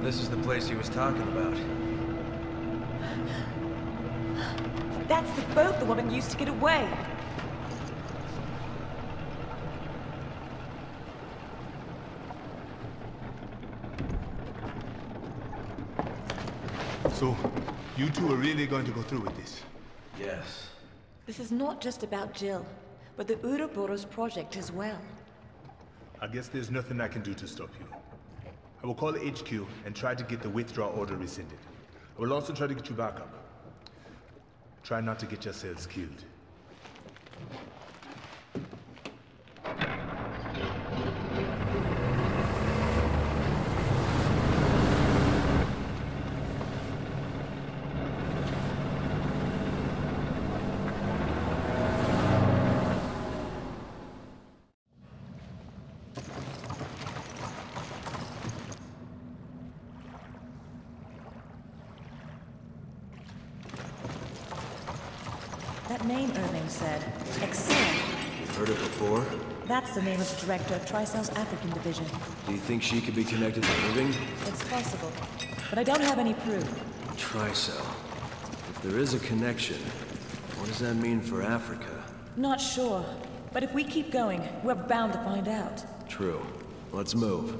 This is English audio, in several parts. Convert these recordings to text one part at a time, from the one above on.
So this is the place he was talking about. That's the boat the woman used to get away. So, you two are really going to go through with this? Yes. This is not just about Jill, but the Ouroboros project as well. I guess there's nothing I can do to stop you. I will call HQ and try to get the withdrawal order rescinded. I will also try to get you back up. Try not to get yourselves killed. Name Irving said. Excella. You've heard it before? That's the name of the director of Tricell's African division. Do you think she could be connected to Irving? It's possible. But I don't have any proof. Tricell. If there is a connection, what does that mean for Africa? Not sure. But if we keep going, we're bound to find out. True. Let's move.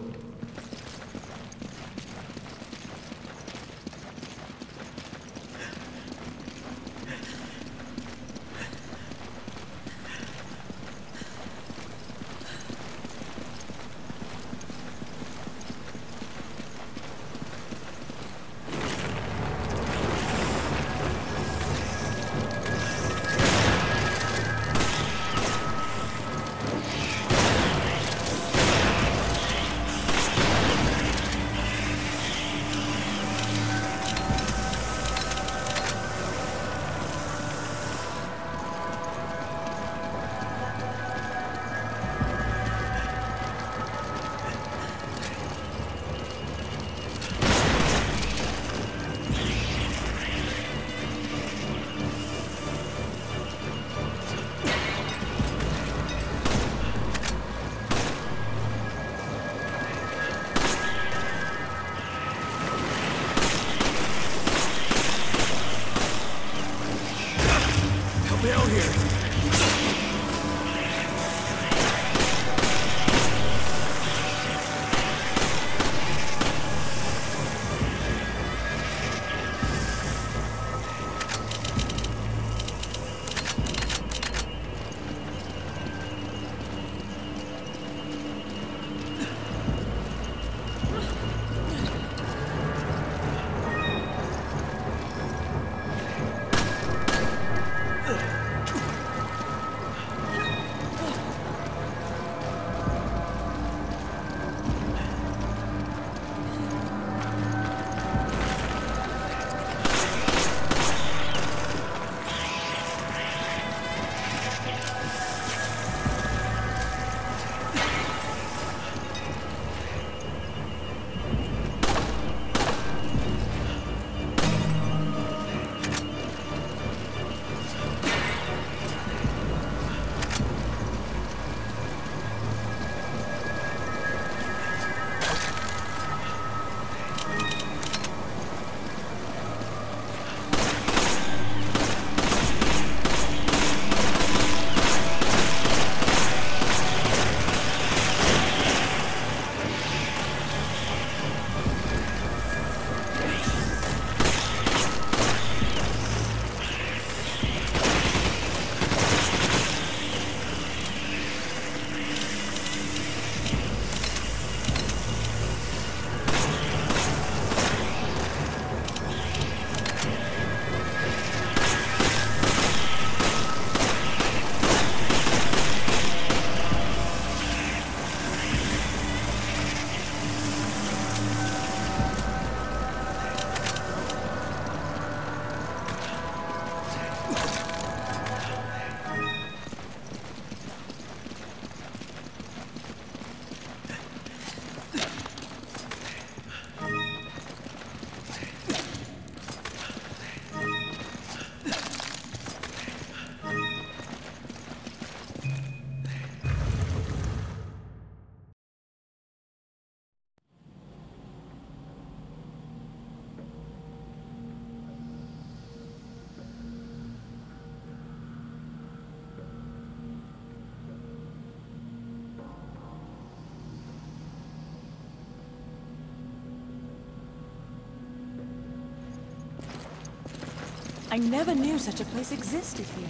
I never knew such a place existed here.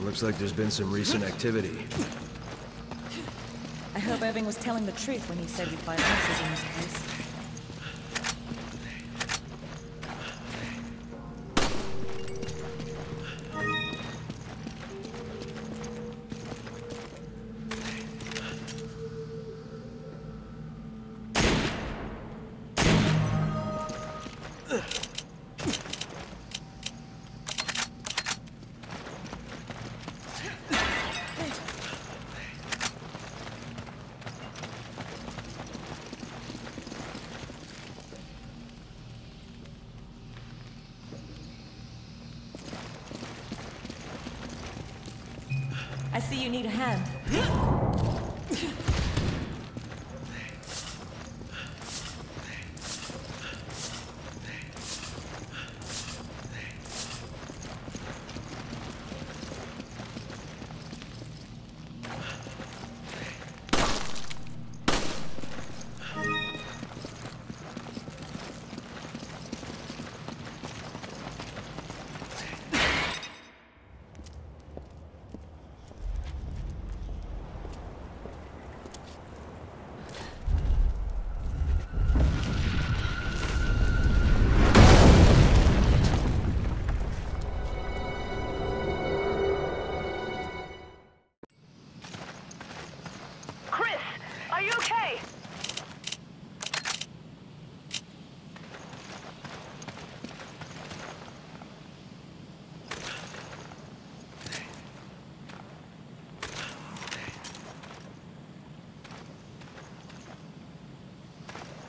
Looks like there's been some recent activity. I hope Irving was telling the truth when he said we'd find answers in this place. I see you need a hand.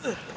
I'll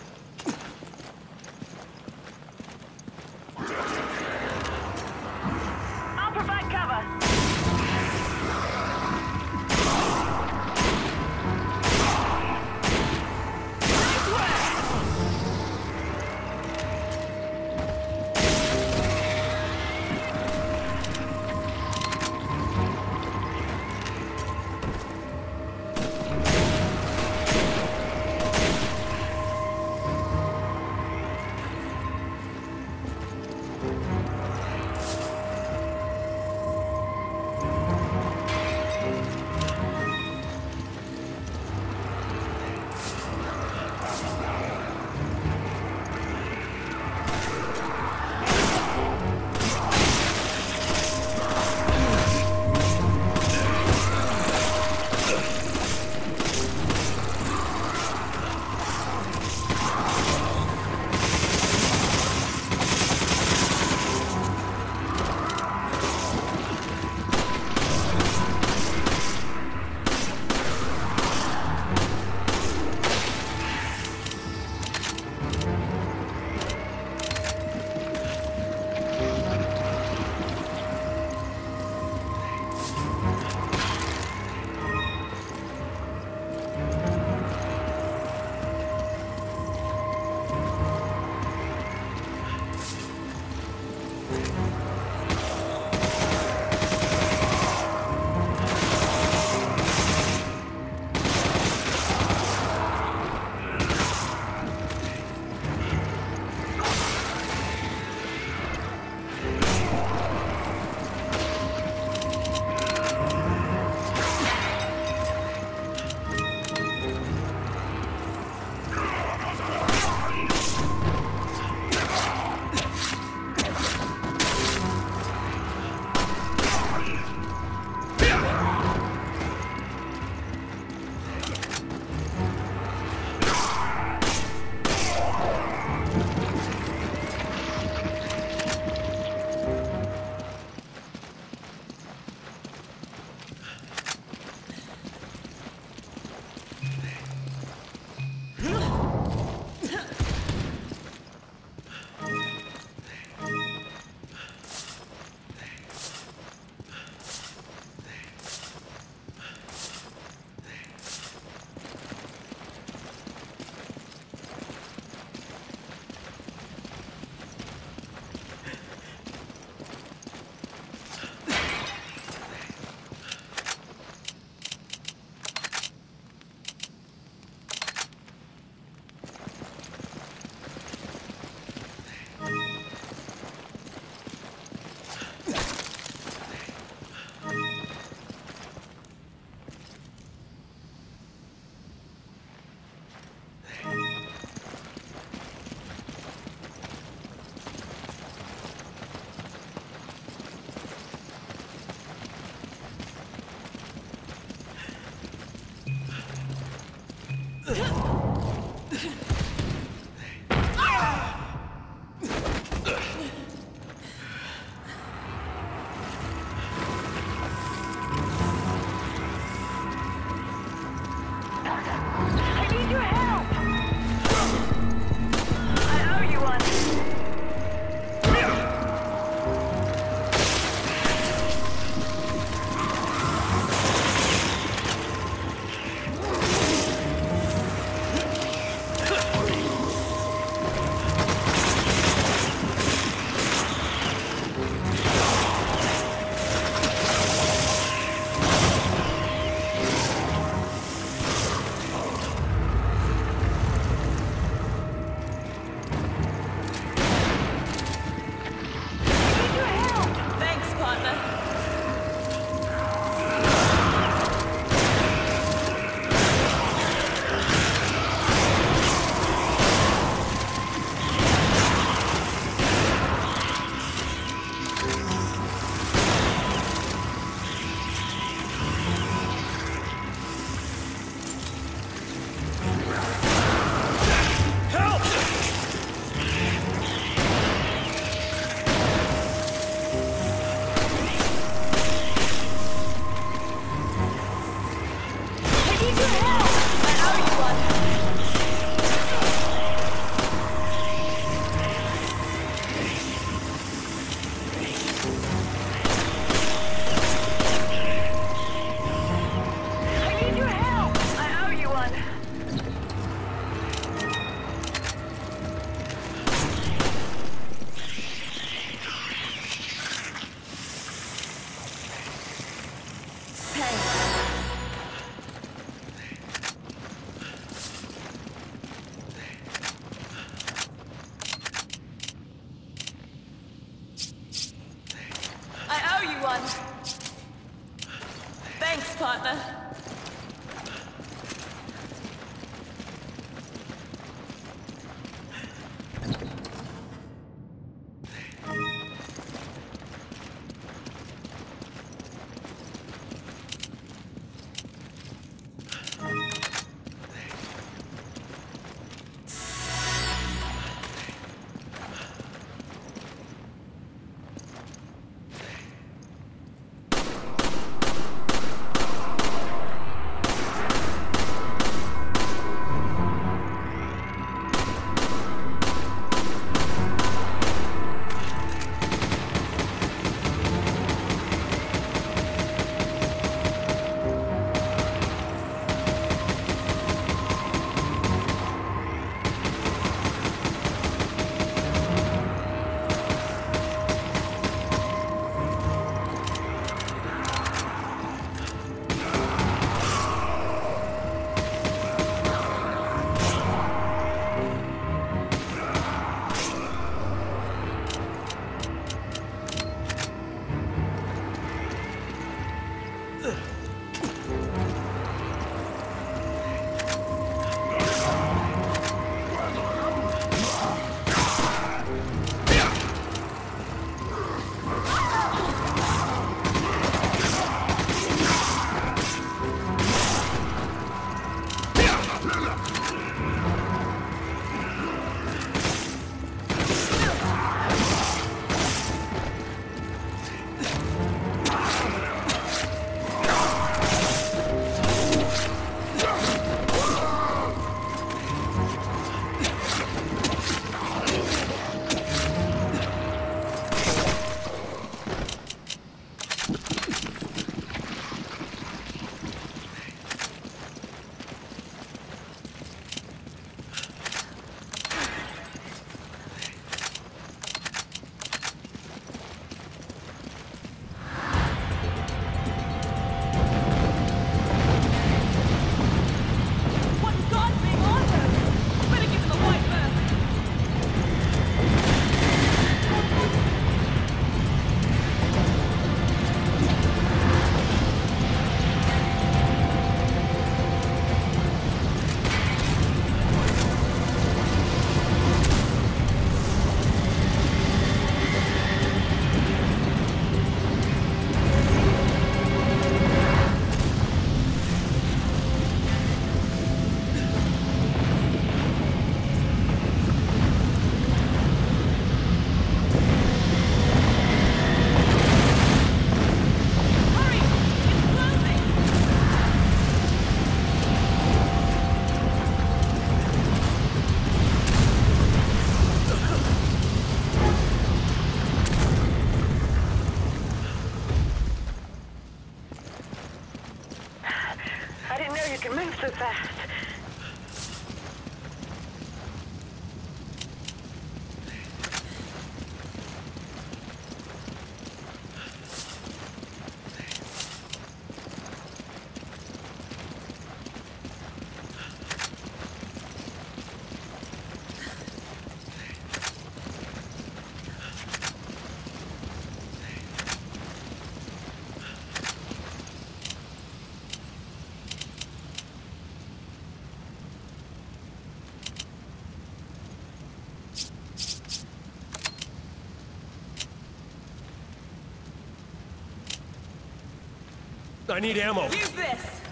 I need ammo. Use this!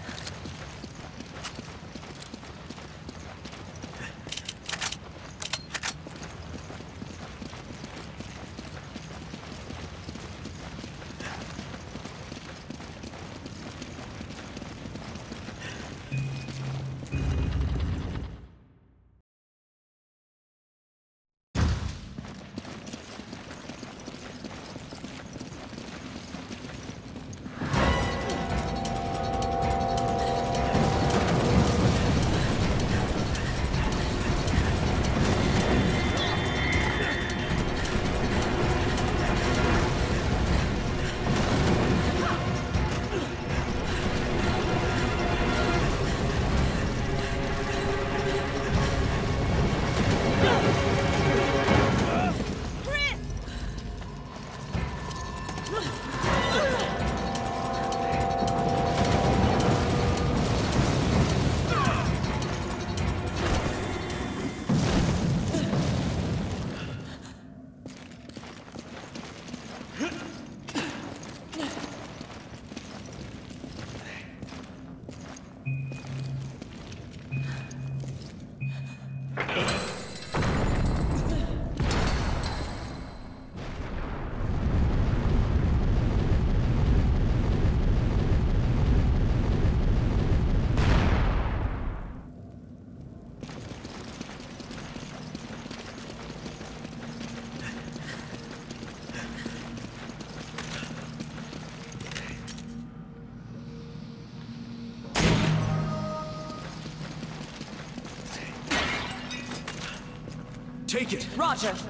Take it. Roger.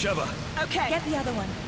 Sheva, Okay. Get the other one.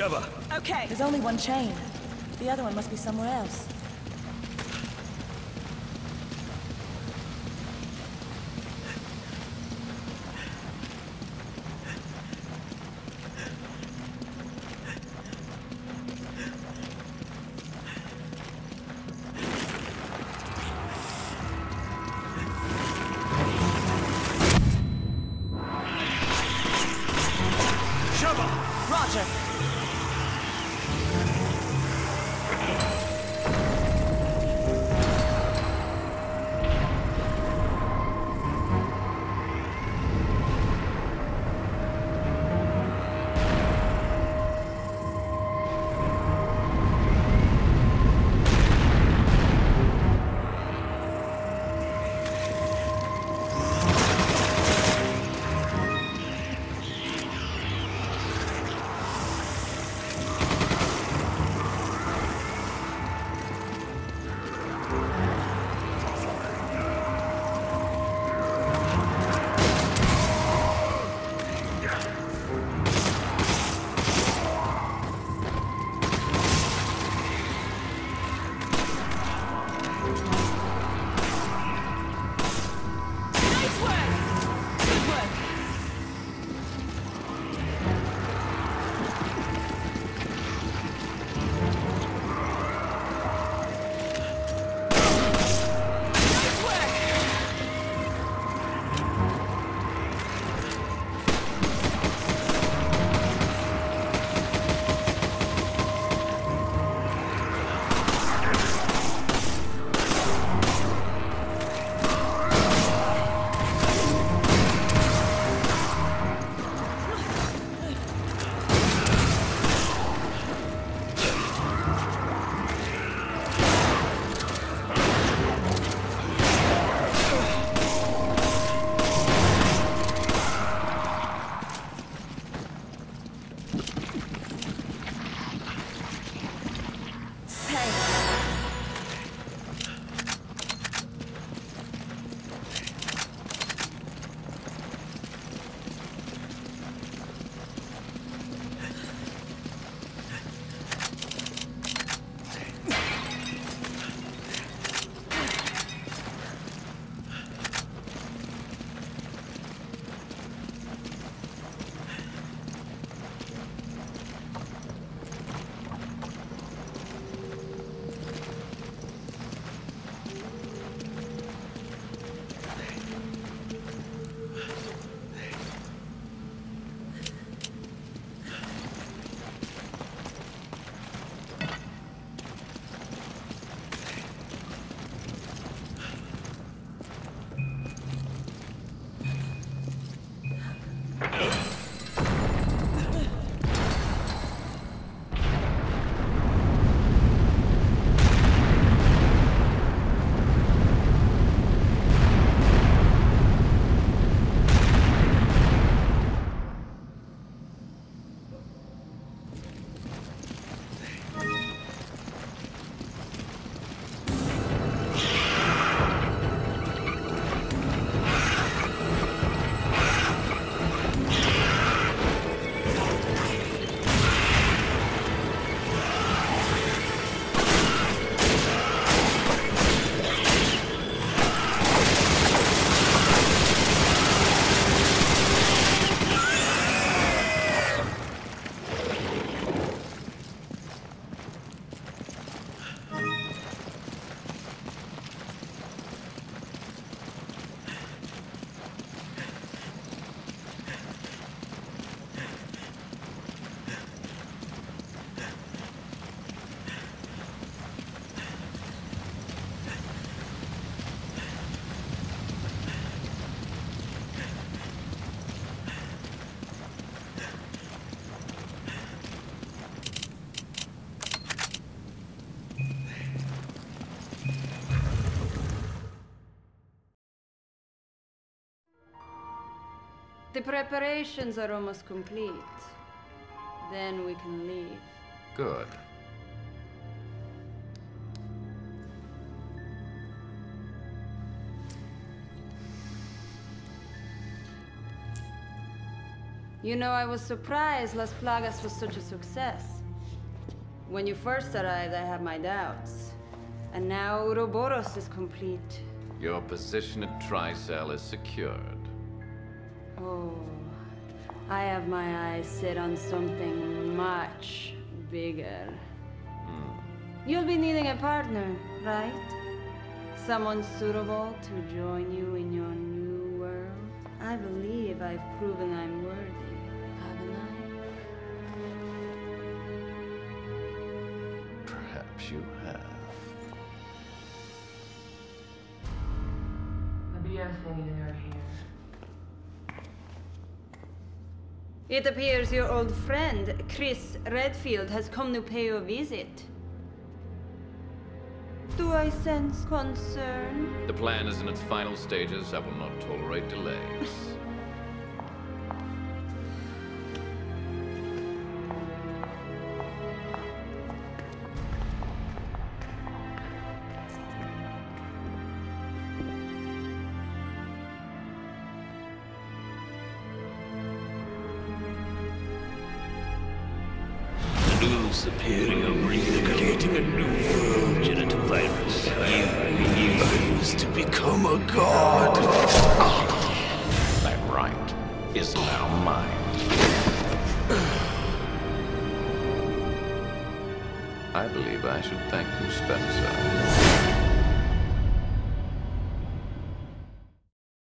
Sheva! Okay. There's only one chain. The other one must be somewhere else. The preparations are almost complete. Then we can leave. Good. You know, I was surprised Las Plagas was such a success. When you first arrived, I had my doubts. And now Ouroboros is complete. Your position at Tricell is secured. Oh, I have my eyes set on something much bigger. Hmm. You'll be needing a partner, right? Someone suitable to join you in your new world? I believe I've proven I'm worthy, haven't I? Perhaps you have. It appears your old friend, Chris Redfield, has come to pay you a visit. Do I sense concern? The plan is in its final stages. I will not tolerate delays.